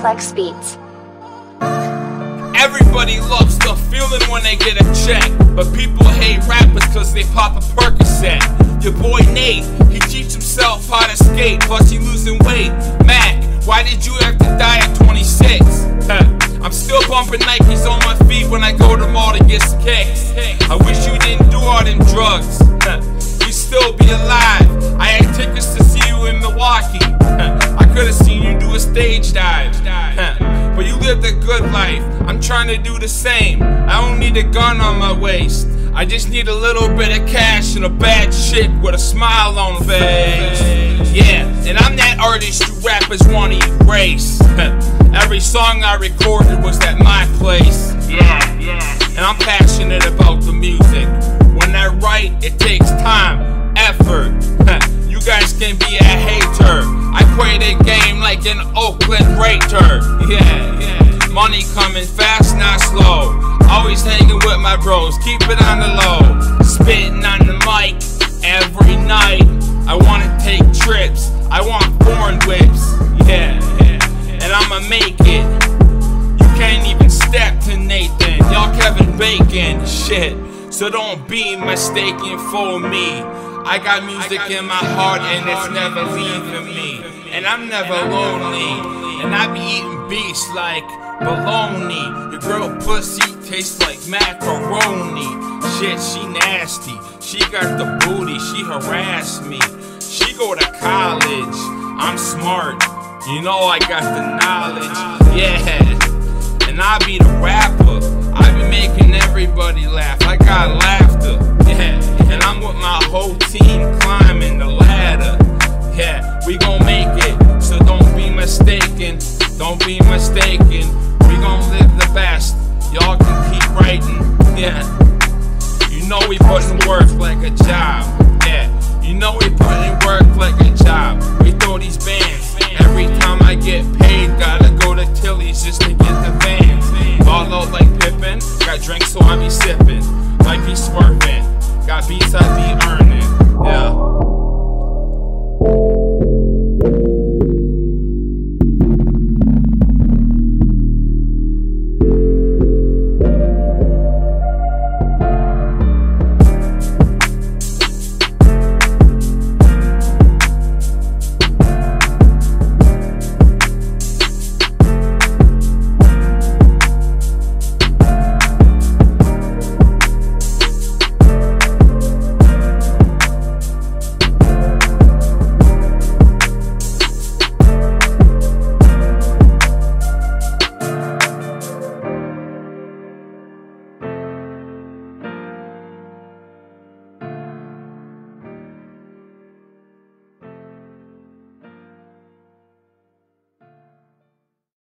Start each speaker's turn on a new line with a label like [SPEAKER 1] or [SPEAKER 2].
[SPEAKER 1] Komplexx Beats.
[SPEAKER 2] Everybody loves the feeling when they get a check. But people hate rappers cause they pop a Percocet. Your boy Nate, he teach himself how to skate, plus he losing weight. Mac, why did you have to die at 26? I'm still bumping Nikes on my feet when I go to mall to get some kicks. I wish you didn't do all them drugs. Stage dive. But you lived a good life. I'm trying to do the same. I don't need a gun on my waist. I just need a little bit of cash and a bad chick with a smile on her face. Yeah, and I'm that artist you rappers wanna erase. Every song I recorded was at my place. Yeah, yeah. And I'm passionate about the music. When I write, it takes time, effort. You guys can be a hater. Play the game like an Oakland Raider. Yeah, yeah. Money coming fast, not slow. Always hanging with my bros, keep it on the low. Spitting on the mic every night. I wanna take trips, I want foreign whips. Yeah, yeah. And I'ma make it. You can't even step to Nathan. Y'all Kevin Bacon, shit. So don't be mistaken for me. I got music in my heart and it's never leaving me. And I'm never lonely. And I be eating beats like bologna. Your girl pussy tastes like macaroni. Shit, she nasty. She got the booty, she harassed me. She go to college. I'm smart. You know I got the knowledge. Yeah. And I be the rapper. I be making everybody laugh. I got laughter. Don't be mistaken. We gon' live the best. Y'all can keep writing. Yeah. You know we putting work like a job. Yeah. You know we putting work like a job. We throw these bands. Every time I get paid, gotta go to Tilly's just to get the vans. Ball out like Pippen. Got drinks so I be sipping. Might be swerving. Got beats